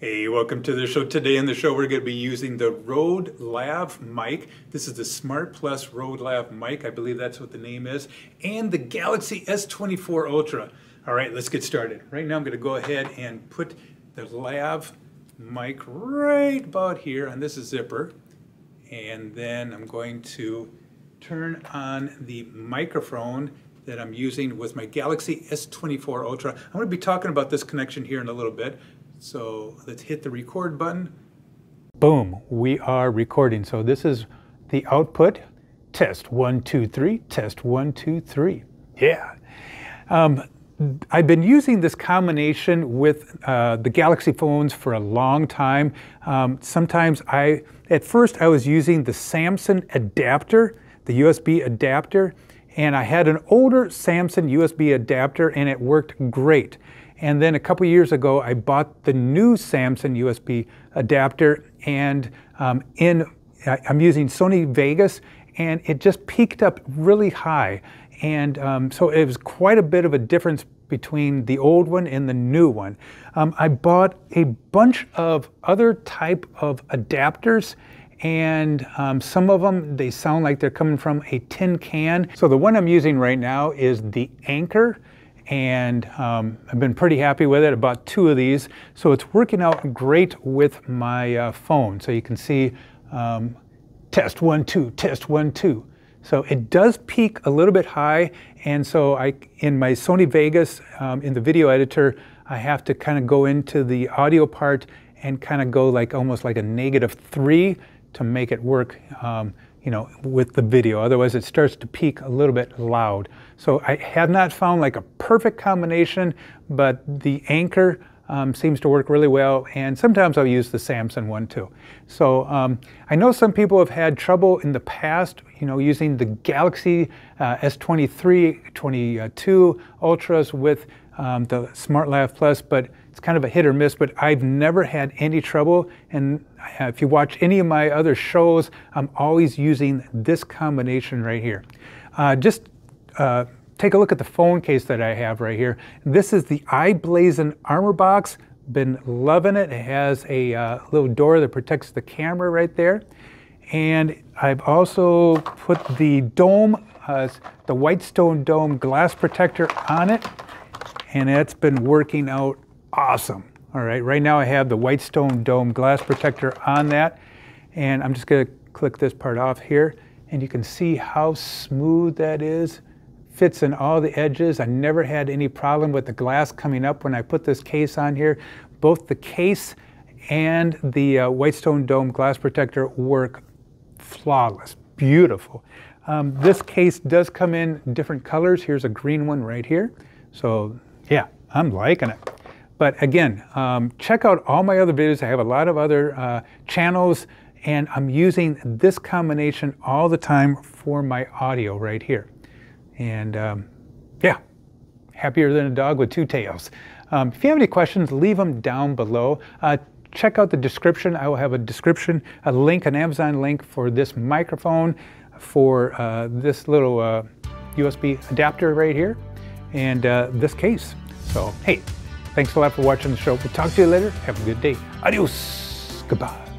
Hey, welcome to the show. Today in the show, we're going to be using the Rode Lav mic. This is the Smart Plus Rode Lav mic. I believe that's what the name is. And the Galaxy S24 Ultra. All right, let's get started. Right now, I'm going to go ahead and put the Lav mic right about here on this zipper. And then I'm going to turn on the microphone that I'm using with my Galaxy S24 Ultra. I'm going to be talking about this connection here in a little bit. So let's hit the record button. Boom, we are recording. So this is the output. Test one, two, three, test one, two, three. Yeah. Um, I've been using this combination with uh, the Galaxy phones for a long time. Um, sometimes I, at first I was using the Samsung adapter, the USB adapter, and I had an older Samsung USB adapter and it worked great. And then a couple years ago, I bought the new Samsung USB adapter and um, in, I'm using Sony Vegas and it just peaked up really high. And um, so it was quite a bit of a difference between the old one and the new one. Um, I bought a bunch of other type of adapters and um, some of them, they sound like they're coming from a tin can. So the one I'm using right now is the Anker and um, I've been pretty happy with it. About two of these. So it's working out great with my uh, phone. So you can see um, test one, two, test one, two. So it does peak a little bit high, and so I, in my Sony Vegas, um, in the video editor, I have to kind of go into the audio part and kind of go like almost like a negative three to make it work, um, you know, with the video. Otherwise, it starts to peak a little bit loud. So I have not found like a perfect combination, but the Anker um, seems to work really well, and sometimes I'll use the Samsung one too. So um, I know some people have had trouble in the past, you know, using the Galaxy uh, S23, 22 Ultras with um, the Smart Lav Plus, but it's kind of a hit or miss, but I've never had any trouble. And uh, if you watch any of my other shows, I'm always using this combination right here. Uh, just uh, take a look at the phone case that I have right here. This is the Iblason Armor Box. Been loving it. It has a uh, little door that protects the camera right there. And I've also put the dome, uh, the Whitestone Dome glass protector on it. And it's been working out awesome. All right, right now I have the Whitestone Dome glass protector on that. And I'm just gonna click this part off here. And you can see how smooth that is fits in all the edges. I never had any problem with the glass coming up when I put this case on here. Both the case and the uh, Whitestone Dome glass protector work flawless, beautiful. Um, this case does come in different colors. Here's a green one right here. So yeah, I'm liking it. But again, um, check out all my other videos. I have a lot of other uh, channels and I'm using this combination all the time for my audio right here. And um, yeah, happier than a dog with two tails. Um, if you have any questions, leave them down below. Uh, check out the description. I will have a description, a link, an Amazon link for this microphone, for uh, this little uh, USB adapter right here, and uh, this case. So, hey, thanks a lot for watching the show. We'll talk to you later. Have a good day. Adios. Goodbye.